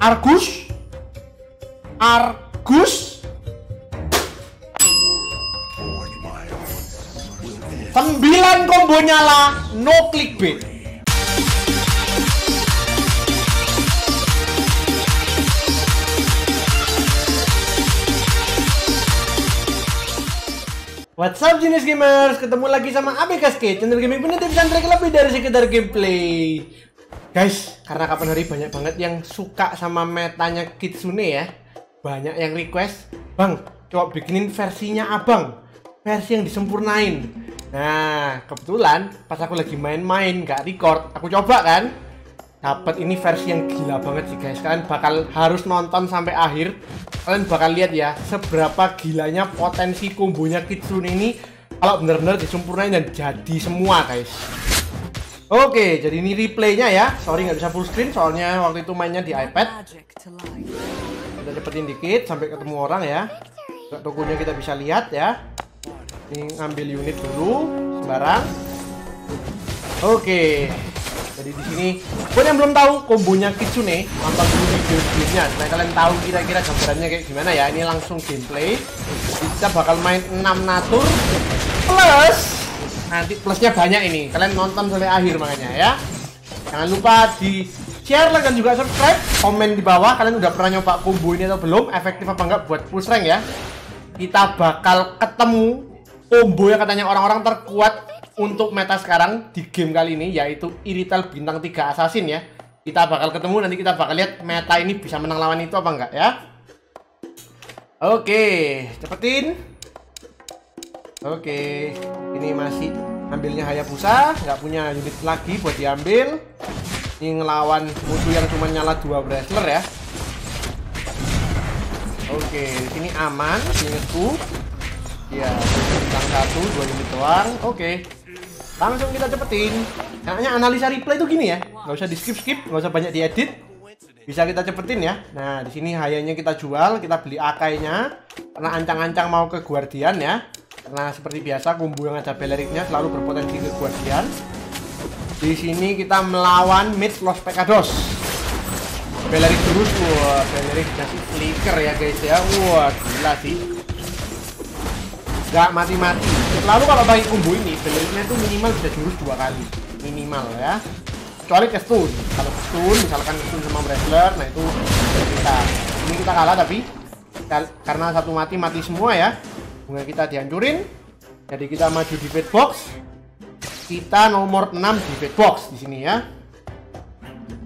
Argus? Argus? Sembilan combo nyala No clickbait. What's up jenis gamers? Ketemu lagi sama ABK Skate Channel gaming dan trik lebih dari sekedar gameplay Guys, karena kapan hari banyak banget yang suka sama metanya Kitsune ya. Banyak yang request Bang, coba bikinin versinya abang. Versi yang disempurnain. Nah, kebetulan pas aku lagi main-main gak record Aku coba kan. Dapat ini versi yang gila banget sih guys. Kalian bakal harus nonton sampai akhir. Kalian bakal lihat ya Seberapa gilanya potensi kombonya Kitsune ini Kalau bener-bener disempurnain dan jadi semua guys Oke, jadi ini replaynya ya. Sorry nggak bisa full screen soalnya waktu itu mainnya di iPad. Kita cepetin dikit sampai ketemu orang ya. Tokonya kita bisa lihat ya. Ini ngambil unit dulu Sembarang. Oke jadi di sini buat yang belum tahu kombonya Kitsune, nonton dulu video-videonya supaya kalian tahu kira-kira gambarannya kayak gimana ya. Ini langsung gameplay. Kita bakal main 6 natur plus nanti plusnya banyak ini. Kalian nonton sampai akhir makanya ya. Jangan lupa di share, dan juga subscribe. Komen di bawah kalian udah pernah nyoba combo ini atau belum? Efektif apa enggak buat push rank ya? Kita bakal ketemu combo yang katanya orang-orang terkuat untuk meta sekarang di game kali ini yaitu Irital bintang 3 assassin ya. Kita bakal ketemu nanti kita bakal lihat meta ini bisa menang lawan itu apa enggak ya. Oke, cepetin. Oke, ini masih ambilnya Hayabusa, nggak punya unit lagi buat diambil. Ini ngelawan musuh yang cuma nyala dua wrestler ya. Oke, di sini aman, ingetku. Ya, bintang satu, dua unit doang. Oke, langsung kita cepetin. Kayaknya analisa replay itu gini ya, nggak usah di skip skip, nggak usah banyak diedit. Bisa kita cepetin ya. Nah, di sini hayanya kita jual, kita beli akainya. Karena ancang-ancang mau ke Guardian ya. Karena seperti biasa, kumbu yang ada beleriknya selalu berpotensi ke Guardian. Di sini kita melawan mid Los Pecados. Belerik terus, wah, Belerik kasih flicker ya guys ya. Wah, gila sih. Gak mati-mati. Lalu kalau bagi kumbu ini, Beleriknya itu minimal bisa jurus dua kali. Minimal ya. Kecuali ke stun. Kalau ke stun, misalkan ke stun sama wrestler, nah itu kita. Ini kita kalah tapi karena satu mati mati semua ya. Bunga kita dihancurin. Jadi kita maju di bed box. Kita nomor 6 di bed box di sini ya.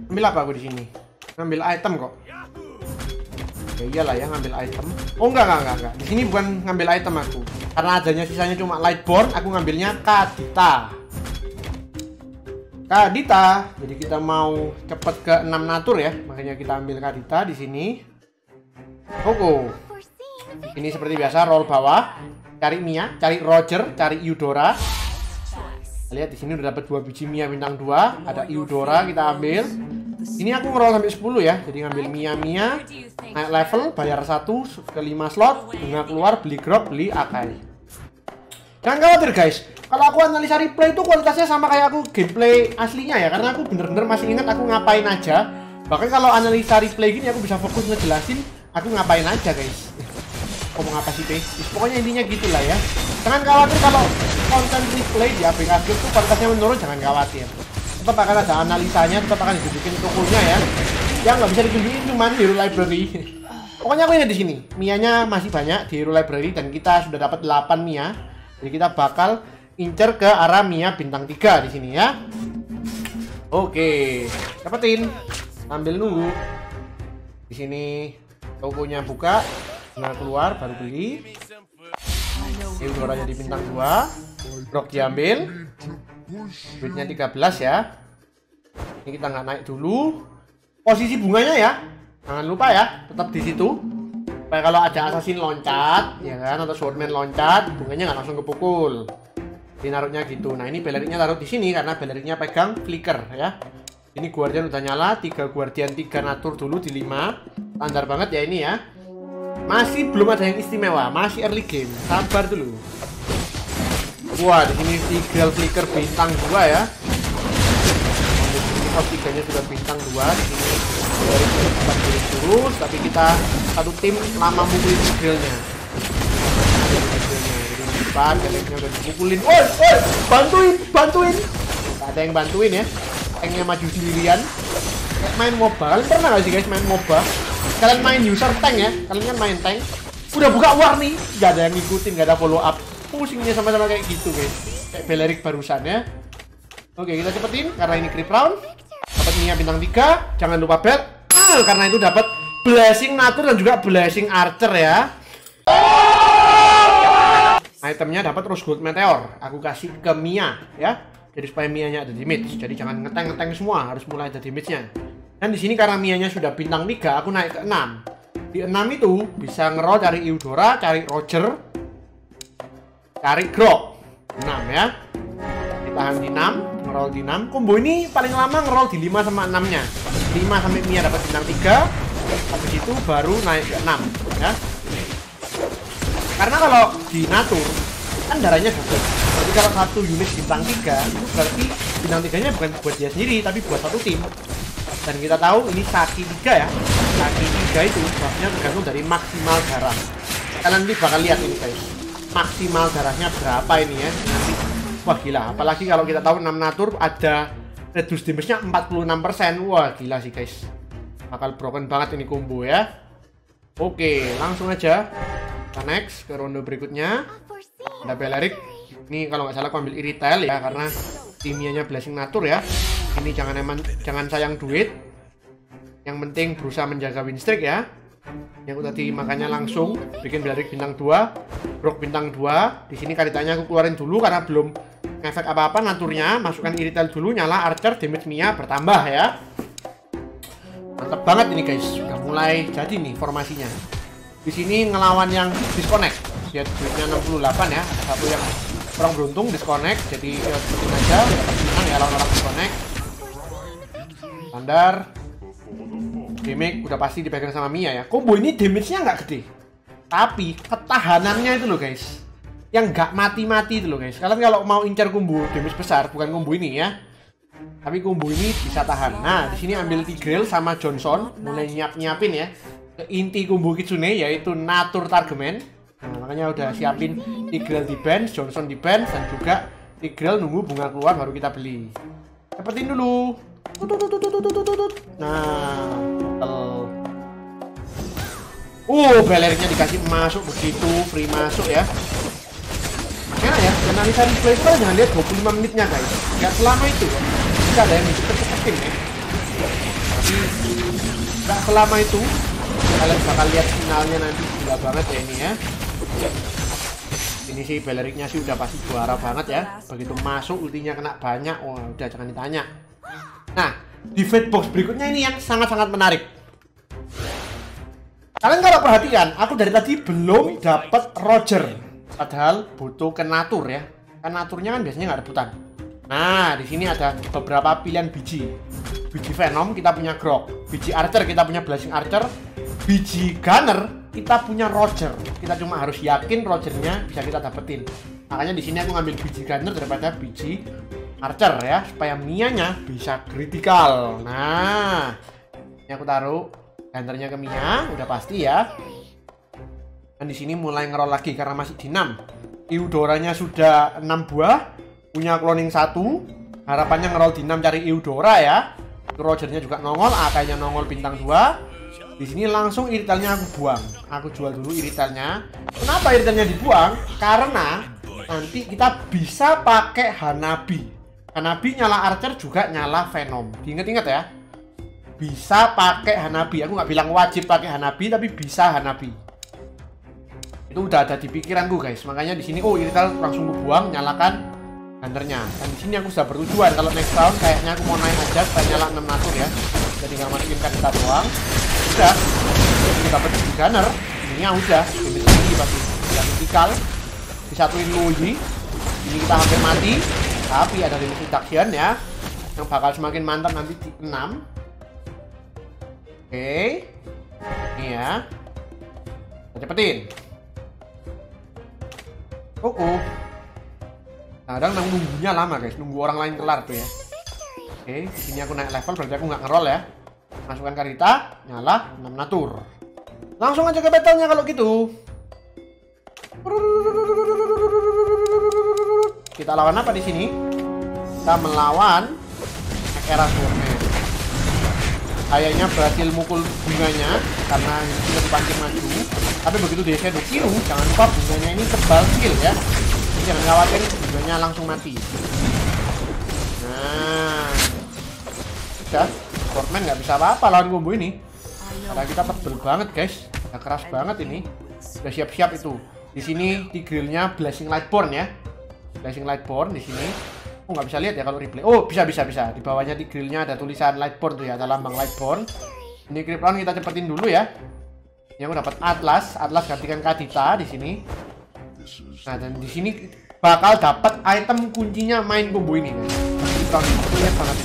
Ambil apa aku di sini? Ngambil item kok. Ya iyalah ya ngambil item. Oh enggak enggak enggak, enggak. Di sini bukan ngambil item aku. Karena adanya sisanya cuma lightborn, aku ngambilnya Kadita. Kadita. Jadi kita mau cepet ke 6 natur ya. Makanya kita ambil Kadita di sini. Koko. Ini seperti biasa roll bawah. Cari Mia, cari Roger, cari Eudora. Lihat di sini udah dapat dua biji Mia bintang 2, ada Eudora kita ambil. Ini aku ngeroll sampai 10 ya. Jadi ngambil Mia Mia, naik level, bayar 1 ke 5 slot, bunga keluar, beli grok, beli Akai. Jangan khawatir guys. Kalau aku analisa replay itu kualitasnya sama kayak aku gameplay aslinya ya, karena aku bener-bener masih ingat aku ngapain aja. Bahkan kalau analisa replay gini aku bisa fokus ngejelasin aku ngapain aja guys. Ngomong apa sih, Pokoknya intinya gitulah ya. Jangan khawatir kalau konten replay di ABK Skill itu kualitasnya menurun, jangan khawatir. Tetap akan ada analisanya, tetap akan ditunjukin tokonya ya. Yang nggak bisa ditunjukin cuma Hero Library. Pokoknya aku ingat di sini, Mianya masih banyak di Hero Library dan kita sudah dapat 8 Mia. Jadi kita bakal incer ke arah Mia bintang 3 di sini ya. Oke, dapetin. Ambil nunggu. Di sini tokonya buka, nah keluar baru beli. Ini suaranya di bintang 2. Brok diambil. Duitnya 13 ya. Ini kita nggak naik dulu. Posisi bunganya ya. Jangan lupa ya, tetap di situ. Supaya kalau ada assassin loncat, ya kan, atau swordman loncat, bunganya nggak langsung kepukul. Jadi naruhnya gitu. Nah ini beleriknya taruh di sini karena beleriknya pegang flicker ya. Ini guardian udah nyala, tiga guardian, tiga natur dulu di 5. Standar banget ya ini ya. Masih belum ada yang istimewa, masih early game. Sabar dulu. Wah, di sini flicker bintang 2 ya. Sini tiganya sudah bintang 2, di sini dari 4 terus tapi kita satu tim lama mukulin grillnya cepat beleknya udah dipukulin. Oi oi bantuin bantuin. Gak ada yang bantuin ya. Tanknya maju sendirian. Main MOBA kalian pernah gak sih guys main MOBA kalian main user tank ya? Kalian kan main tank. Udah buka warni. Gak ada yang ngikutin gak ada follow up. Pusingnya sama-sama kayak gitu guys. Kayak Belerik barusan ya. Oke kita cepetin karena ini creep round. Dapat Mia bintang 3 jangan lupa bel ah, karena itu dapat blessing natur dan juga blessing archer ya. Itemnya dapat terus gold meteor. Aku kasih ke Mia ya. Jadi supaya Mia-nya ada damage. Jadi jangan ngeteng ngeteng semua. Harus mulai ada damage-nya dan di sini karena Mia-nya sudah bintang 3 aku naik ke 6 di 6 itu bisa ngerol cari Eudora cari Roger cari Grok. 6 ya. Ditahan di 6 ngerol di 6 combo ini paling lama ngerol di 5 sama 6 nya 5 sampai Mia dapat bintang 3 habis itu baru naik ke 6 ya. Karena kalau di natur kan darahnya double. Jadi kalau satu unit bintang 3 itu berarti bintang 3 nya bukan buat dia sendiri tapi buat satu tim dan kita tahu ini saki 3 ya. Saki 3 itu sebabnya tergantung dari maksimal darah. Kalian nanti bakal lihat ini guys. Maksimal darahnya berapa ini ya? Nanti wah gila. Apalagi kalau kita tahu 6 natur ada reduce damage nya 46% wah gila sih guys. Bakal broken banget ini combo ya. Oke langsung aja kita next ke ronde berikutnya. Ada Belerik. Ini kalau nggak salah aku ambil Iritail ya karena kimianya Blessing Natur ya. Ini jangan eman, jangan sayang duit. Yang penting berusaha menjaga win streak ya. Yang tadi makanya langsung bikin Belerik bintang 2, Brock bintang 2. Di sini karitanya aku keluarin dulu karena belum efek apa-apa naturnya. Masukkan Iritail dulu, nyala Archer, damage Mia bertambah ya. Mantap banget ini guys. Udah mulai jadi nih formasinya di sini ngelawan yang disconnect ya duitnya 68 ya ada satu yang kurang beruntung disconnect jadi ya aja dapat ya lawan orang disconnect standar. Damage udah pasti dipegang sama Mia ya. Combo ini damage-nya nggak gede. Tapi ketahanannya itu loh guys. Yang nggak mati-mati itu loh guys. Kalian kalau mau incar combo damage besar bukan combo ini ya. Tapi combo ini bisa tahan. Nah di sini ambil Tigreal sama Johnson. Mulai nyiap-nyiapin ya inti kumbu kitsune yaitu natur targemen nah, makanya udah siapin tigreal di band johnson di band dan juga tigreal nunggu bunga keluar baru kita beli. Dapetin dulu nah uh belernya dikasih masuk begitu free masuk ya Makanya ya, analisa replay jangan lihat 25 menitnya guys Gak selama itu Bisa ada yang cepet-cepetin ya Tapi Gak selama itu kalian bakal lihat finalnya nanti gila banget ya ini ya ini sih Beleriknya sih udah pasti juara banget ya begitu masuk ultinya kena banyak oh, udah jangan ditanya nah di fate box berikutnya ini yang sangat-sangat menarik. Kalian kalau perhatikan aku dari tadi belum dapat Roger. Padahal butuh ke natur ya. Kan naturnya kan biasanya nggak rebutan. Nah di sini ada beberapa pilihan biji. Biji Venom kita punya Grok. Biji Archer kita punya Blazing Archer. Biji gunner kita punya Roger. Kita cuma harus yakin Rogernya bisa kita dapetin. Makanya di sini aku ngambil biji gunner daripada biji archer ya supaya Mianya bisa critical nah ini aku taruh gunnernya ke Mia udah pasti ya dan di sini mulai ngerol lagi karena masih di 6 Eudoranya sudah 6 buah punya cloning satu harapannya ngerol di 6 cari Eudora ya Rogernya juga nongol AK-nya nongol bintang 2 di sini langsung iritalnya aku buang. Aku jual dulu iritalnya. Kenapa iritalnya dibuang? Karena nanti kita bisa pakai Hanabi. Hanabi nyala Archer juga nyala Venom. Diingat-ingat ya. Bisa pakai Hanabi. Aku nggak bilang wajib pakai Hanabi, tapi bisa Hanabi. Itu udah ada di pikiranku guys. Makanya di sini oh irital langsung buang, nyalakan hunternya. Dan di sini aku sudah bertujuan kalau next round kayaknya aku mau naik aja supaya nyala 6 natur ya. Jadi nggak masukin kita doang udah kita dapat gunner ini udah ini tinggi pasti yang vertikal disatuin Luigi ini kita hampir mati tapi ada limit reduction ya yang bakal semakin mantap nanti di 6 oke okay. ini ya kita cepetin oh, oh. kadang nunggunya lama guys nunggu orang lain kelar tuh ya oke okay. sini aku naik level berarti aku nggak ngerol ya masukkan karita nyala 6 natur. Langsung aja ke battle-nya kalau gitu. Kita lawan apa di sini? Kita melawan Era Gourmet. Kayaknya berhasil mukul bunganya karena dia dipancing maju. Tapi begitu dia shadow kill, jangan lupa bunganya ini tebal skill ya. Jadi jangan khawatir bunganya langsung mati. Nah, udah. Sportman nggak bisa apa-apa lawan combo ini. Karena kita tebel banget guys, udah keras banget ini. Udah siap-siap itu. Di sini di grillnya Blessing Lightborn ya. Blessing Lightborn di sini. Oh nggak bisa lihat ya kalau replay. Oh bisa bisa bisa. Di bawahnya di grillnya ada tulisan Lightborn tuh ya, ada lambang Lightborn. Ini Krypton kita cepetin dulu ya. Yang dapat Atlas, Atlas gantikan Kadita di sini. Nah dan di sini bakal dapat item kuncinya main combo ini guys. Krypton lihat banget.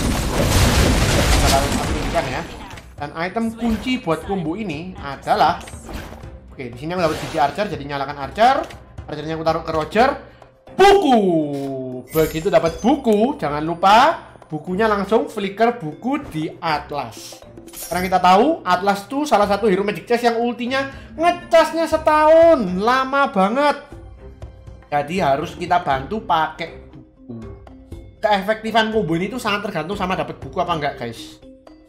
Bakal kan ya. Dan item kunci buat combo ini adalah Oke, di sini aku dapat biji archer, jadi nyalakan archer. Archernya aku taruh ke Roger. Buku. Begitu dapat buku, jangan lupa bukunya langsung flicker buku di Atlas. Karena kita tahu Atlas tuh salah satu hero Magic Chess yang ultinya ngecasnya setahun, lama banget. Jadi harus kita bantu pakai buku. Keefektifan combo ini tuh sangat tergantung sama dapat buku apa enggak, guys.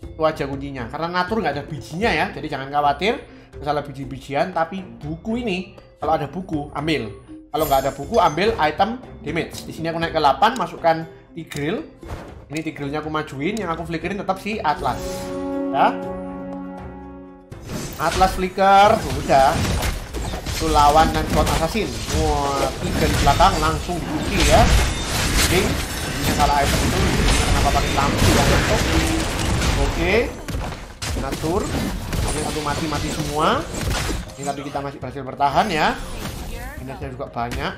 Itu aja kuncinya. Karena natur nggak ada bijinya ya, jadi jangan khawatir masalah biji-bijian tapi buku ini kalau ada buku ambil kalau nggak ada buku ambil item damage. Di sini aku naik ke 8 masukkan tigril. Ini tigrilnya aku majuin yang aku flickerin tetap si atlas. Ya. Atlas flicker. Udah. Itu lawan dan slot assassin. Wah tiga di belakang langsung dikunci ya. Jadi ini salah item itu. Kenapa pakai lampu ya? Oke. Natur. Oke, satu mati-mati semua. Ini tapi kita masih berhasil bertahan ya. Minusnya juga banyak.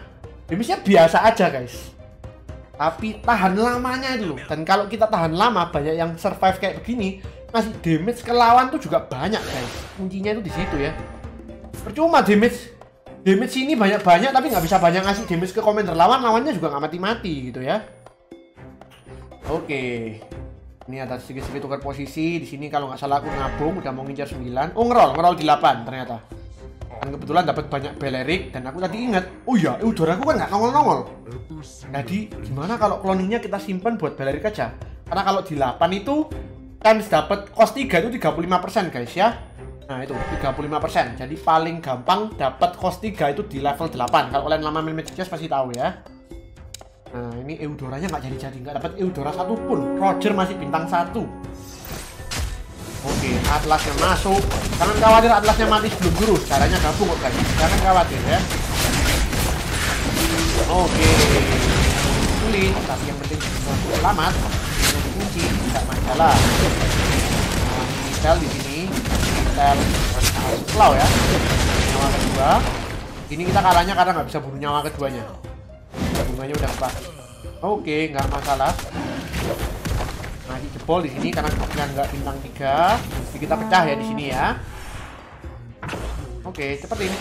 Damage-nya biasa aja, guys. Tapi tahan lamanya dulu. Dan kalau kita tahan lama, banyak yang survive kayak begini, ngasih damage ke lawan tuh juga banyak, guys. Kuncinya itu di situ ya. Percuma damage damage ini banyak-banyak tapi nggak bisa banyak ngasih damage ke komentar lawan, lawannya juga nggak mati-mati gitu ya. Oke. Ini ada sedikit-sedikit tukar posisi. Di sini kalau nggak salah aku nabung udah mau ngincar 9. Oh, ngerol, ngerol di 8 ternyata. Dan kebetulan dapat banyak belerik dan aku tadi ingat, oh iya, udara aku kan nggak nongol-nongol. Jadi gimana kalau cloningnya kita simpan buat belerik aja? Karena kalau di 8 itu chance dapat cost 3 itu 35% guys ya. Nah itu 35% Jadi paling gampang dapat cost 3 itu di level 8 Kalau kalian lama main Magic Chess pasti tahu ya Nah ini Eudoranya nggak jadi-jadi, nggak dapat Eudora satupun. Roger masih bintang satu. Oke, Atlasnya masuk. Jangan khawatir Atlasnya mati sebelum guru. Caranya gabung kok guys. Jangan khawatir ya. Oke, sulit, tapi yang penting selamat. Kunci, tidak masalah. Nah, ini tel di sini, tel slow ya. Nyawa kedua. Ini kita kalahnya karena nggak bisa bunuh nyawa keduanya bunganya udah pas oke nggak masalah masih jebol di sini karena kita nggak bintang tiga. Jadi kita pecah ya di sini ya. Oke cepet ini.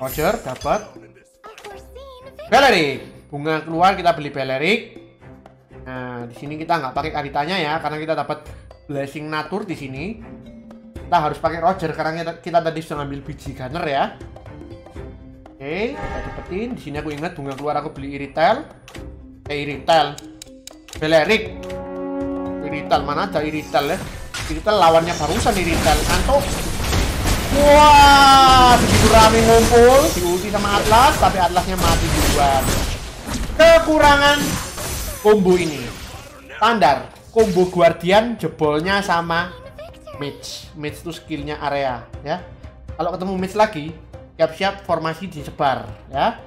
Roger dapat. Belerik. Bunga keluar kita beli Belerik. Nah di sini kita nggak pakai karitanya ya karena kita dapat blessing natur di sini. Kita harus pakai Roger karena kita, kita tadi sudah ngambil biji gunner ya. Oke, kita cepetin. Di sini aku ingat bunga keluar aku beli iritel. Eh iritel. Belerik. Iritel mana ada iritel ya? Iritel lawannya barusan iritel. Anto. Wah, begitu rame ngumpul di ulti sama Atlas, tapi Atlasnya mati duluan. Kekurangan combo ini. Standar, combo Guardian jebolnya sama Mage. Mage itu skillnya area ya. Kalau ketemu Mage lagi, siap-siap formasi disebar ya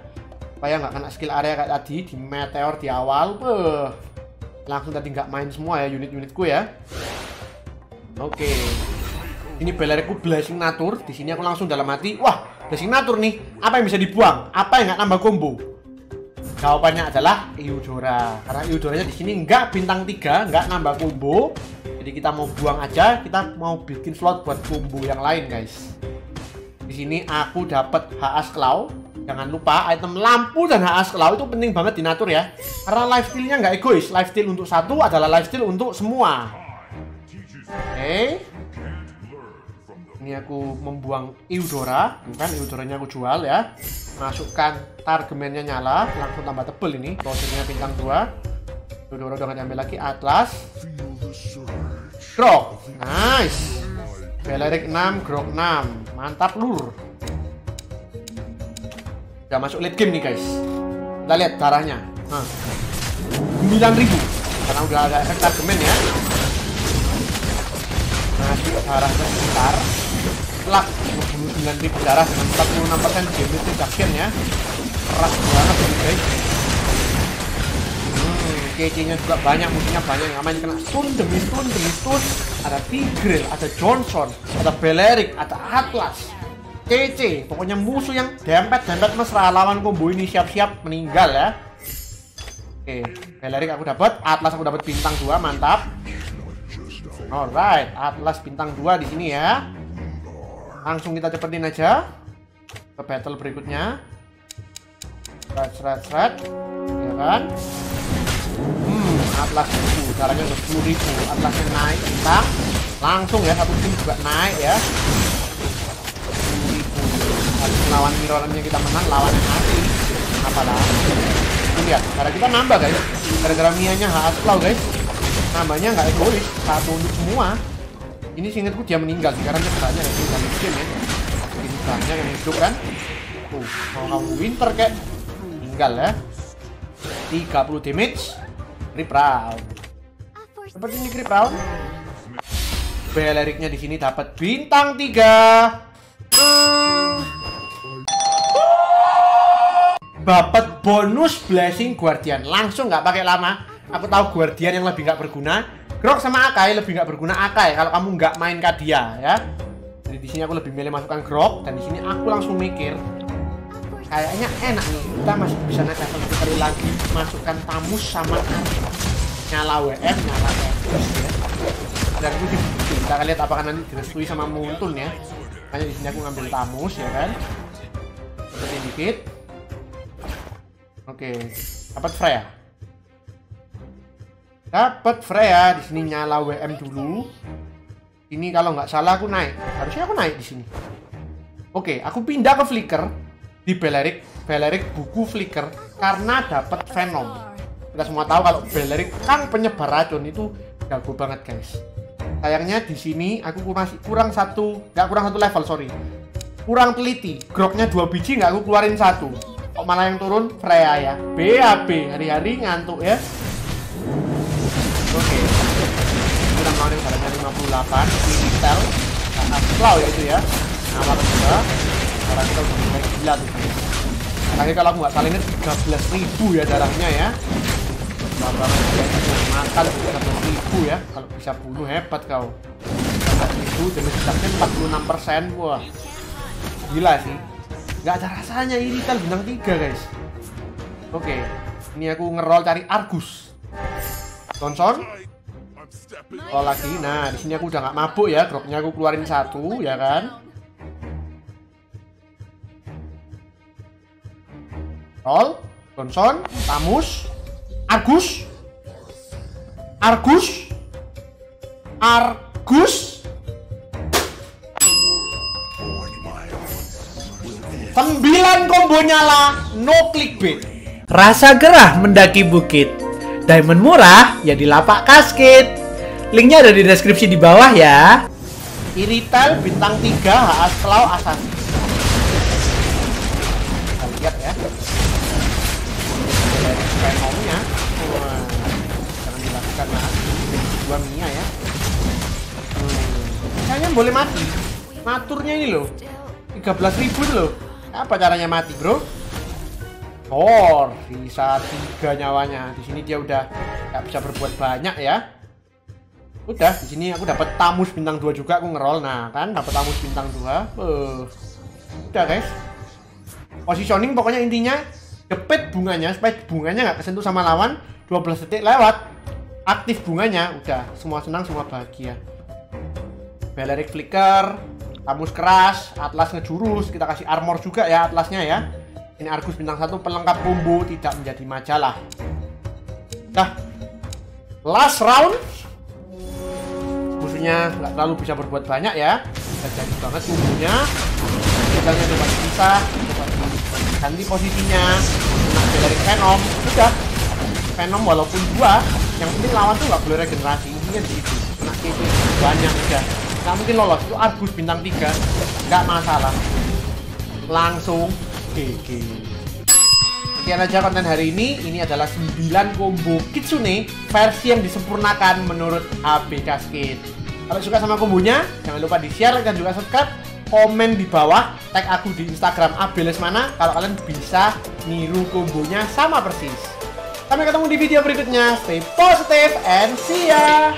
supaya nggak kena skill area kayak tadi di meteor di awal Beuh. Langsung tadi nggak main semua ya unit-unitku ya. Oke. Ini belariku blessing natur. Di sini aku langsung dalam hati wah blessing natur nih. Apa yang bisa dibuang? Apa yang nggak nambah combo? Jawabannya adalah Eudora. Karena Eudoranya di sini nggak bintang 3 nggak nambah combo. Jadi kita mau buang aja kita mau bikin slot buat combo yang lain guys. Di sini aku dapat HS Claw. Jangan lupa item lampu dan HS Claw itu penting banget di natur ya. Karena lifesteal-nya nggak egois. Lifesteal untuk satu adalah lifesteal untuk semua. Oke. Okay. Ini aku membuang Eudora, bukan Eudoranya aku jual ya. Masukkan targemennya nyala, langsung tambah tebel ini. Rogernya bintang 2. Eudora udah gak diambil lagi. Atlas. Grok. Nice. Belerik 6, Grok 6. Mantap lur. Udah masuk late game nih guys. Kita lihat darahnya. Nah. 9000 karena udah ada efek targemen ya. Masih darahnya sebentar setelah membunuh 9000 darah dengan 46% damage reduction ya keras banget ini guys hmm, CC-nya juga banyak musuhnya banyak yang main kena stun demi stun demi stun ada Tigreal, ada Johnson ada Belerik, ada Atlas CC, pokoknya musuh yang dempet-dempet mesra lawan combo ini siap-siap meninggal ya Oke, Belerik aku dapat, Atlas aku dapat bintang 2, mantap. Alright, Atlas bintang 2 di sini ya. Langsung kita cepetin aja ke battle berikutnya. Seret, seret. Ya kan? Hmm, atlas itu caranya udah 10 ribu. Atlasnya naik kita. Langsung ya, satu tim juga naik ya. 10 ribu. Habis melawan Mirolannya kita menang, lawannya mati. Apalah. Ini lihat, cara kita nambah guys. Gara-gara Mianya Flow guys. Nambahnya nggak egois, satu untuk semua. Ini singkatku dia meninggal sih karena ceritanya itu dalam game ya. Ini banyak yang hidup kan. Tuh, mau kamu winter kayak meninggal ya. 30 damage. Rip round. Seperti ini rip round. Beleriknya di sini dapat bintang 3. Dapat bonus blessing guardian. Langsung nggak pakai lama. Aku tahu guardian yang lebih nggak berguna. Grok sama Akai lebih nggak berguna. Akai kalau kamu nggak main Kadia ya. Jadi di sini aku lebih milih masukkan Grok dan di sini aku langsung mikir kayaknya enak nih kita masih bisa naik level sekali lagi. Masukkan Tamus sama nyala WM nyala terus ya. Dan aku kita lihat apakah nanti direstui sama Muntun ya. Makanya di sini aku ngambil Tamus ya kan. Seperti dikit oke dapat Freya Dapat Freya di sini nyala WM dulu. Ini kalau nggak salah aku naik. Harusnya aku naik di sini. Oke, aku pindah ke Flicker di Belerik. Belerik buku Flicker karena dapat Venom. Kita semua tahu kalau Belerik kan penyebar racun itu jago banget guys. Sayangnya di sini aku masih kurang satu, nggak kurang satu level sorry. Kurang teliti. Groknya dua biji nggak aku keluarin satu. Kok malah yang turun Freya ya. BAB hari-hari ngantuk ya. Oke. Kita kemarin harganya 58 di retail. Nah, slow ya itu ya. Nama kedua. Darah kita udah mulai gila tuh. Terakhir kalau aku nggak salah ini 13 ribu ya darahnya ya. Ya. Makan 13 ribu ya. Kalau bisa bunuh hebat kau. 13 ribu damage reduction 46 persen. Wah. Gila sih. Nggak ada rasanya ini kan bintang 3 guys. Oke. Ini aku ngerol cari Argus. Johnson Oh lagi, nah di sini aku udah nggak mabuk ya, dropnya aku keluarin satu ya kan. Roll, Johnson, Tamus, Argus, Argus, Argus, sembilan combo nyala, no clickbait. Rasa gerah mendaki bukit Diamond murah ya di lapak kasket. Linknya ada di deskripsi di bawah ya. Irital bintang 3 HS Cloud Asas. Kita lihat ya. Dari. Wah, jangan dilakukan lagi. Dua Mia ya. Hmm. Kayaknya boleh mati. Maturnya ini loh. 13.000 loh. Apa caranya mati, Bro? Thor sisa tiga nyawanya. Di sini dia udah nggak bisa berbuat banyak ya. Udah, di sini aku dapat tamus bintang 2 juga aku ngerol. Nah, kan dapat tamus bintang 2. Uh. Udah, guys. Positioning pokoknya intinya jepit bunganya supaya bunganya nggak kesentuh sama lawan 12 detik lewat. Aktif bunganya, udah semua senang, semua bahagia. Balerik flicker, tamus keras, atlas ngejurus, kita kasih armor juga ya atlasnya ya. Ini Argus bintang satu pelengkap bumbu tidak menjadi majalah. Nah, last round. musuhnya nggak terlalu bisa berbuat banyak ya. Bisa jadi banget tumbuhnya pedangnya coba dipisah coba ganti posisinya. Kena dari Venom. Udah Venom walaupun dua yang penting lawan tuh nggak boleh regenerasi. Intinya di itu. Kena itu banyak udah nggak mungkin lolos itu Argus bintang 3 nggak masalah langsung GG Sekian aja konten hari ini. Ini adalah 9 combo Kitsune versi yang disempurnakan menurut AB Cascade. Kalau suka sama kombonya, jangan lupa di-share dan juga subscribe. Komen di bawah, tag aku di Instagram AB Lesmana kalau kalian bisa niru kombonya sama persis. Sampai ketemu di video berikutnya. Stay positive and see ya!